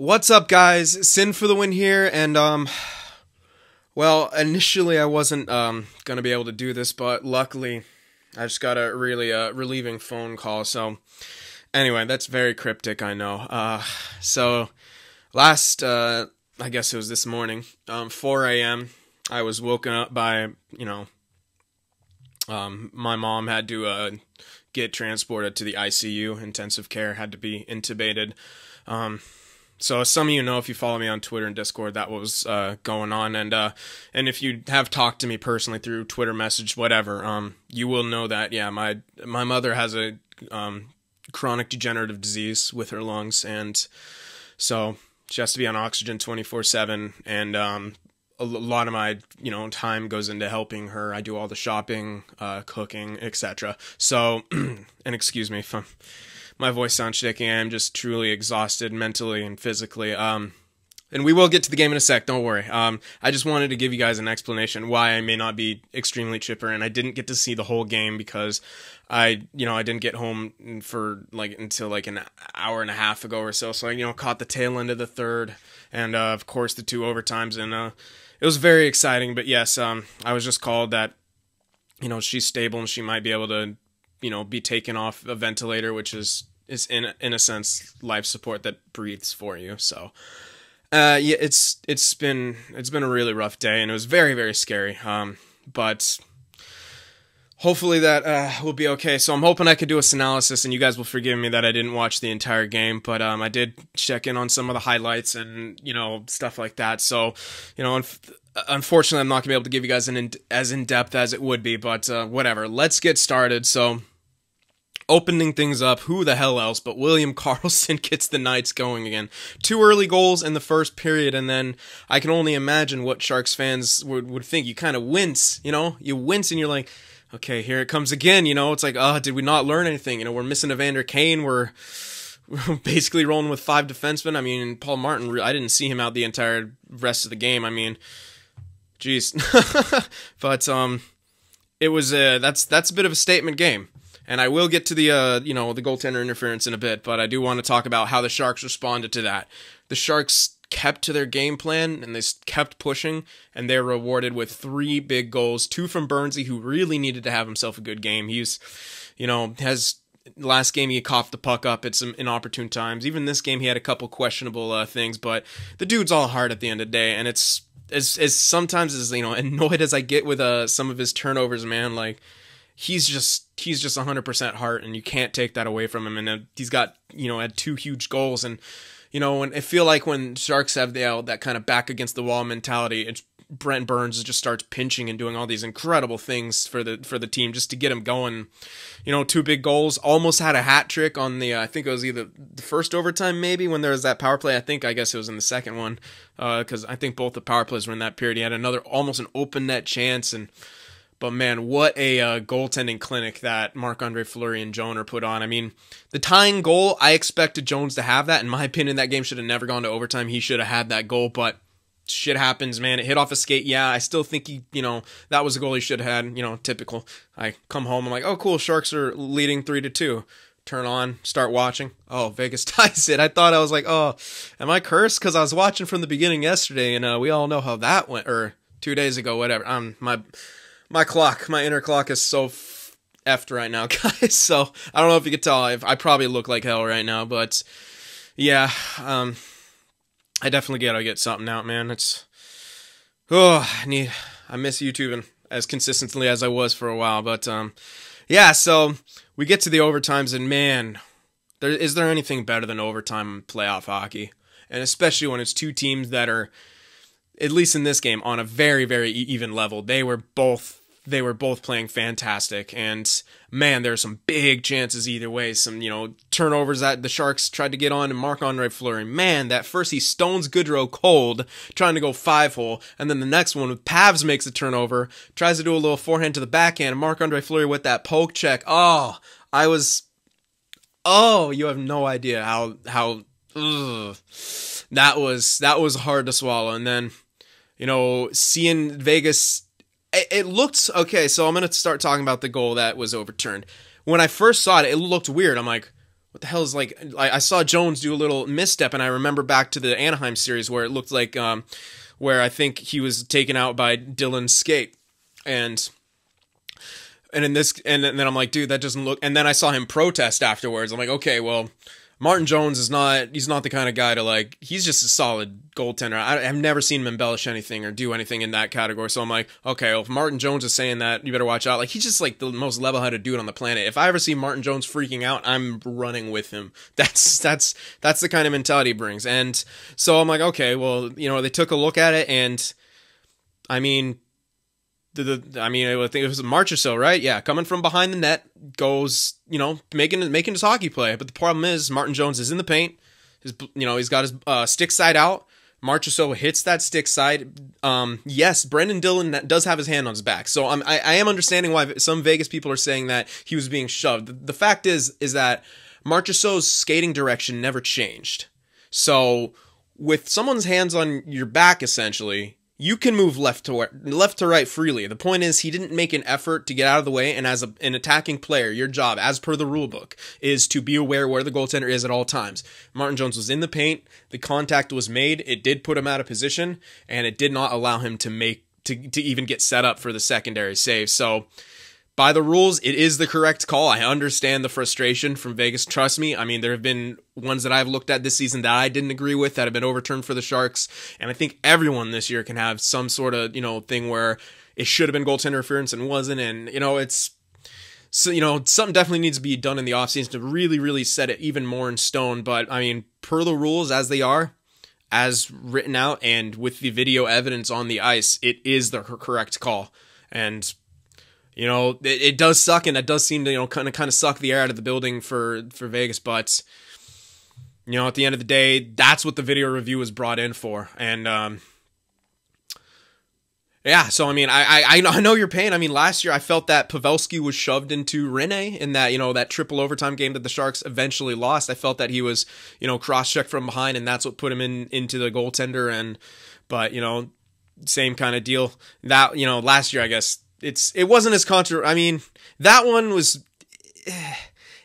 What's up, guys? Cyn for the win here, and um, well, initially I wasn't um gonna be able to do this, but luckily I just got a really uh relieving phone call. So anyway, that's very cryptic, I know. Uh, so last uh, I guess it was this morning, um, 4 a.m. I was woken up by you know, um, my mom had to uh get transported to the ICU, intensive care, had to be intubated. Um, so some of you know if you follow me on Twitter and Discord that was uh, going on, and uh, and if you have talked to me personally through Twitter message, whatever, um, you will know that yeah, my my mother has a um, chronic degenerative disease with her lungs, and so she has to be on oxygen twenty four seven, and um, a lot of my you know time goes into helping her. I do all the shopping, uh, cooking, etc. So, and excuse me if I'm my voice sounds shaky. I'm just truly exhausted mentally and physically. Um, and we will get to the game in a sec. Don't worry. Um, I just wanted to give you guys an explanation why I may not be extremely chipper, and I didn't get to see the whole game because I, you know, I didn't get home for like until like an hour and a half ago or so. So I, you know, caught the tail end of the third, and uh, of course the two overtimes, and uh, it was very exciting. But yes, um, I was just called that, you know, she's stable and she might be able to, you know, be taken off a ventilator, which is is in in a sense life support that breathes for you. So, uh, yeah, it's it's been it's been a really rough day, and it was very very scary. Um, but hopefully that uh, will be okay. So I'm hoping I could do a analysis, and you guys will forgive me that I didn't watch the entire game, but um, I did check in on some of the highlights and you know stuff like that. So, you know, unf- unfortunately, I'm not gonna be able to give you guys an in- as in depth as it would be, but uh, whatever. Let's get started. So opening things up, who the hell else but William Karlsson gets the Knights going again. Two early goals in the first period, and then I can only imagine what Sharks fans would, would think. You kind of wince, you know? You wince and you're like, okay, here it comes again, you know? It's like, oh, did we not learn anything? You know, we're missing Evander Kane, we're basically rolling with five defensemen. I mean, Paul Martin, I didn't see him out the entire rest of the game. I mean, jeez. but, um, it was, uh, that's, that's a bit of a statement game. And I will get to the uh, you know the goaltender interference in a bit, but I do want to talk about how the Sharks responded to that. The Sharks kept to their game plan and they kept pushing, and they're rewarded with three big goals. Two from Burnsy, who really needed to have himself a good game. He's, you know, has last game he coughed the puck up at some inopportune times. Even this game he had a couple questionable uh, things, but the dude's all hard at the end of the day, and it's as as sometimes as you know annoyed as I get with uh some of his turnovers, man, like he's just he's just 100% heart and you can't take that away from him and he's got you know had two huge goals and you know and I feel like when sharks have the that kind of back against the wall mentality it's Brent Burns just starts pinching and doing all these incredible things for the for the team just to get him going. You know, two big goals. Almost had a hat trick on the. Uh, I think it was either the first overtime, maybe when there was that power play. I think I guess it was in the second one, because uh, I think both the power plays were in that period. He had another almost an open net chance and but man, what a uh, goaltending clinic that Marc Andre Fleury and Joner put on. I mean, the tying goal, I expected Jones to have that. In my opinion, that game should have never gone to overtime. He should have had that goal, but shit happens, man. It hit off a skate. Yeah, I still think he, you know, that was a goal he should have had. You know, typical. I come home, I'm like, oh, cool, Sharks are leading three to two. Turn on, start watching. Oh, Vegas ties it. I thought I was like, oh, am I cursed? Because I was watching from the beginning yesterday, and uh, we all know how that went, or two days ago, whatever. Um, my my clock, my inner clock is so effed right now, guys. So I don't know if you could tell. i I probably look like hell right now, but yeah, um, I definitely gotta get something out, man. It's oh, I need. I miss YouTubing as consistently as I was for a while, but um, yeah. So we get to the overtimes, and man, there is there anything better than overtime playoff hockey, and especially when it's two teams that are at least in this game on a very very even level. They were both they were both playing fantastic. And man there's some big chances either way. Some you know turnovers that the sharks tried to get on and Marc andre fleury. Man that first he stones goodrow cold trying to go five hole. And then the next one with pavs makes a turnover tries to do a little forehand to the backhand. And marc andre fleury with that poke check. Oh i was oh you have no idea how how ugh, that was that was hard to swallow. And then you know seeing vegas it looked okay. So I'm gonna start talking about the goal that was overturned. When I first saw it, it looked weird. I'm like, what the hell is like I, I saw Jones do a little misstep and I remember back to the Anaheim series where it looked like um where I think he was taken out by Dylan Skate and and in this and then I'm like dude that doesn't look and then I saw him protest afterwards I'm like okay well Martin Jones is not he's not the kind of guy to like he's just a solid goaltender. I, have never seen him embellish anything or do anything in that category. So I'm like, okay, well, if Martin Jones is saying that, you better watch out. Like he's just like the most level-headed dude on the planet. If I ever see Martin Jones freaking out, I'm running with him. That's that's that's the kind of mentality he brings. And so I'm like, okay, well, you know, they took a look at it and I mean, the, the I mean, I think it was Marchessault, right? Yeah, coming from behind the net, goes, you know, making making his hockey play. But the problem is, Martin Jones is in the paint. His, you know, he's got his uh, stick side out. Marchessault hits that stick side. Um, yes, Brendan Dillon does have his hand on his back, so I'm, I, I am understanding why some Vegas people are saying that he was being shoved. The, the fact is, is that Marchessault's skating direction never changed. So with someone's hands on your back, essentially, you can move left to left to right freely. The point is he didn't make an effort to get out of the way and as a, an attacking player, your job as per the rule book is to be aware where the goaltender is at all times. Martin Jones was in the paint, the contact was made, it did put him out of position and it did not allow him to make to to even get set up for the secondary save. So by the rules, it is the correct call. I understand the frustration from Vegas. Trust me. I mean, there have been ones that I've looked at this season that I didn't agree with that have been overturned for the Sharks. And I think everyone this year can have some sort of, you know, thing where it should have been goaltender interference and wasn't. And, you know, it's, so, you know, something definitely needs to be done in the offseason to really, really set it even more in stone. But, I mean, per the rules as they are, as written out, and with the video evidence on the ice, it is the correct call. And you know, it, it does suck, and that does seem to you know kind of kind of suck the air out of the building for for Vegas. But you know, at the end of the day, that's what the video review was brought in for, and um, yeah. So I mean, I I I know your pain. I mean, last year I felt that Pavelski was shoved into Rinne in that you know that triple overtime game that the Sharks eventually lost. I felt that he was you know cross checked from behind, and that's what put him in into the goaltender. And but you know, same kind of deal. That you know, last year I guess it's it wasn't as contra. I mean, that one was. Eh,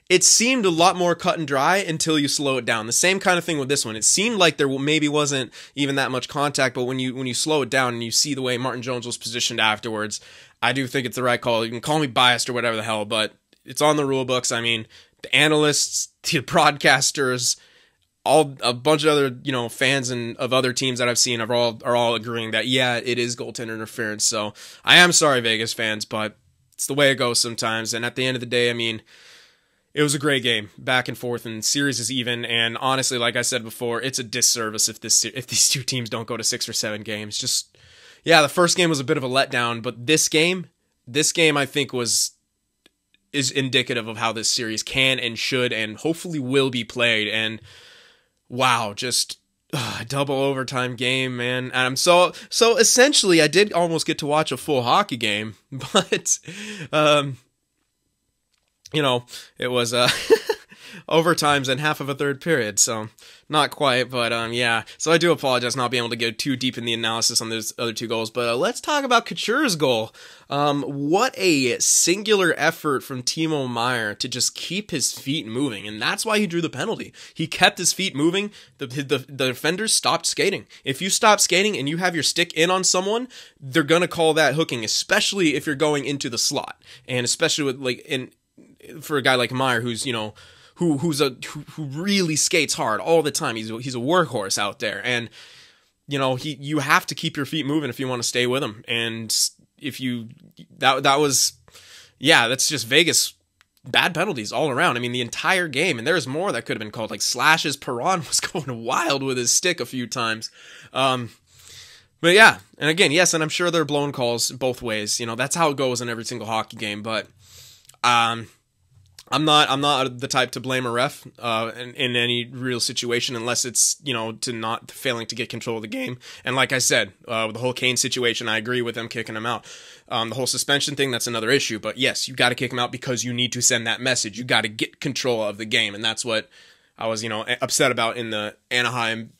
it seemed a lot more cut and dry until you slow it down. The same kind of thing with this one. It seemed like there maybe wasn't even that much contact, but when you when you slow it down and you see the way Martin Jones was positioned afterwards, I do think it's the right call. You can call me biased or whatever the hell, but it's on the rule books. I mean, the analysts, the broadcasters, all a bunch of other you know fans and of other teams that I've seen are all are all agreeing that yeah it is goaltender interference. So I am sorry Vegas fans, but it's the way it goes sometimes. And at the end of the day, I mean, it was a great game, back and forth, and series is even. And honestly, like I said before, it's a disservice if this if these two teams don't go to six or seven games. Just yeah, the first game was a bit of a letdown, but this game, this game I think was is indicative of how this series can and should and hopefully will be played. And wow, just uh, double overtime game, man. And I'm so so essentially I did almost get to watch a full hockey game, but um you know, it was uh overtimes and half of a third period. So not quite, but um, yeah. So I do apologize not being able to go too deep in the analysis on those other two goals. But uh, let's talk about Couture's goal. Um, what a singular effort from Timo Meier to just keep his feet moving, and that's why he drew the penalty. He kept his feet moving. The the, the defenders stopped skating. If you stop skating and you have your stick in on someone, they're gonna call that hooking, especially if you're going into the slot, and especially with like in for a guy like Meier who's you know who who's a who, who really skates hard all the time. He's he's a workhorse out there, and you know he you have to keep your feet moving if you want to stay with him. And if you that that was yeah, that's just Vegas bad penalties all around. I mean, the entire game, and there's more that could have been called. Like slashes, Perron was going wild with his stick a few times. Um, but yeah, and again, yes, and I'm sure there are blown calls both ways. You know, that's how it goes in every single hockey game. But um, I'm not I'm not the type to blame a ref uh, in, in, any real situation unless it's you know to not failing to get control of the game. And like I said, uh, with the whole Kane situation, I agree with them kicking him out. Um, the whole suspension thing that's another issue. But yes, you got to kick him out because you need to send that message. You got to get control of the game, and that's what I was you know upset about in the Anaheim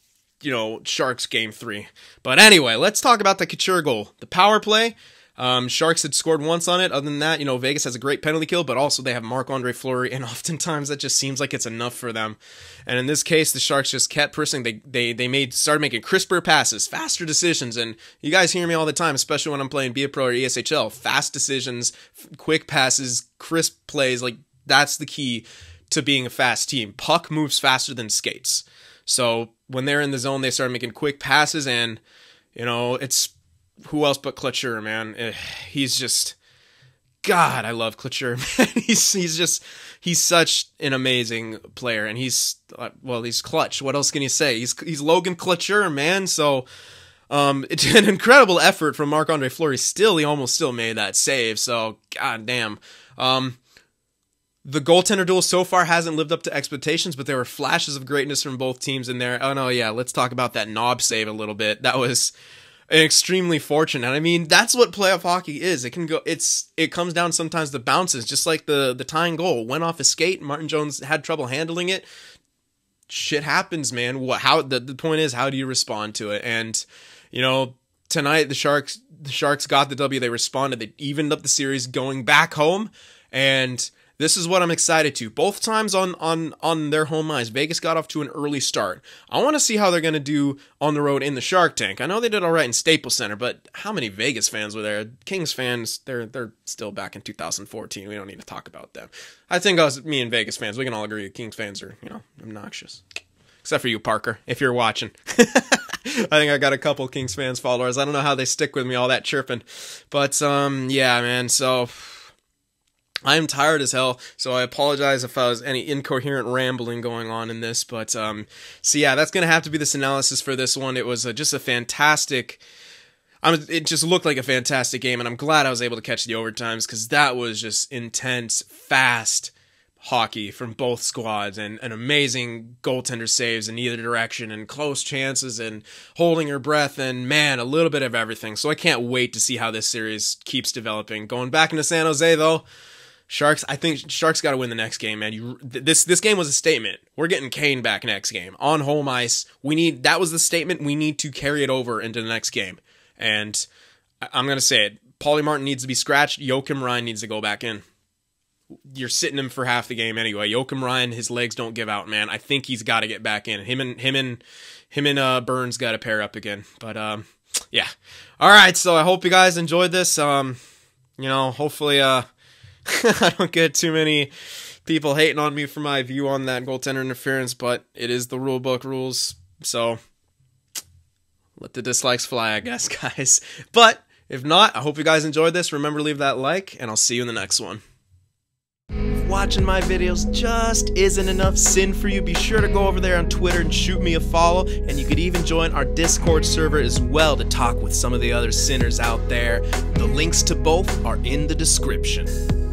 you know Sharks game three. But anyway, let's talk about the Couture goal, the power play. Um, Sharks had scored once on it. Other than that, you know, Vegas has a great penalty kill, but also they have Marc Andre Fleury, and oftentimes that just seems like it's enough for them. And in this case, the Sharks just kept pressing. They they they made started making crisper passes, faster decisions, and you guys hear me all the time, especially when I'm playing Be a Pro or ESHL. Fast decisions, quick passes, crisp plays, like that's the key to being a fast team. Puck moves faster than skates. So when they're in the zone, they start making quick passes, and you know it's who else but Couture, man. Eh, he's just God. I love Couture, man. he's he's just he's such an amazing player, and he's uh, well, he's clutch. What else can you say? He's he's Logan Couture, man. So. Um, it's an incredible effort from Marc Andre Fleury. Still, he almost still made that save. So, god damn. Um, the goaltender duel so far hasn't lived up to expectations, but there were flashes of greatness from both teams in there. Oh no, yeah, let's talk about that knob save a little bit. That was extremely fortunate. I mean, that's what playoff hockey is. It can go. It's it comes down sometimes to bounces, just like the the tying goal went off his skate. Martin Jones had trouble handling it. Shit happens, man. What? How? The, the point is, how do you respond to it? And you know, tonight the Sharks the Sharks got the W. They responded. They evened up the series, going back home, and this is what I'm excited to. Both times on on on their home ice, Vegas got off to an early start. I want to see how they're going to do on the road in the Shark Tank. I know they did all right in Staples Center, but how many Vegas fans were there? Kings fans, they're they're still back in 2014. We don't need to talk about them. I think us, me and Vegas fans, we can all agree Kings fans are you know obnoxious, except for you, Parker, if you're watching. I think I got a couple Kings fans followers. I don't know how they stick with me all that chirping, but um yeah, man. So I'm tired as hell, so I apologize if I was any incoherent rambling going on in this. But um, so yeah, that's gonna have to be this analysis for this one. It was just a fantastic. I'm, it just looked like a fantastic game, and I'm glad I was able to catch the overtimes because that was just intense, fast hockey from both squads, and an amazing goaltender saves in either direction, and close chances, and holding your breath, and man, a little bit of everything. So I can't wait to see how this series keeps developing. Going back into San Jose though Sharks, I think Sharks got to win the next game, man. You this this game was a statement. We're getting Kane back next game on home ice. We need that was the statement. We need to carry it over into the next game. And I'm gonna say it. Paulie Martin needs to be scratched. Joakim Ryan needs to go back in. You're sitting him for half the game anyway. Joakim Ryan, his legs don't give out, man. I think he's got to get back in. Him and him and him and uh, Burns got to pair up again. But um, yeah. All right. So I hope you guys enjoyed this. Um, you know, hopefully uh I don't get too many people hating on me for my view on that goaltender interference, but it is the rule book rules. So let the dislikes fly, I guess, guys. But if not, I hope you guys enjoyed this. Remember to leave that like, and I'll see you in the next one. If watching my videos just isn't enough sin for you, be sure to go over there on Twitter and shoot me a follow. And you could even join our Discord server as well to talk with some of the other sinners out there. The links to both are in the description.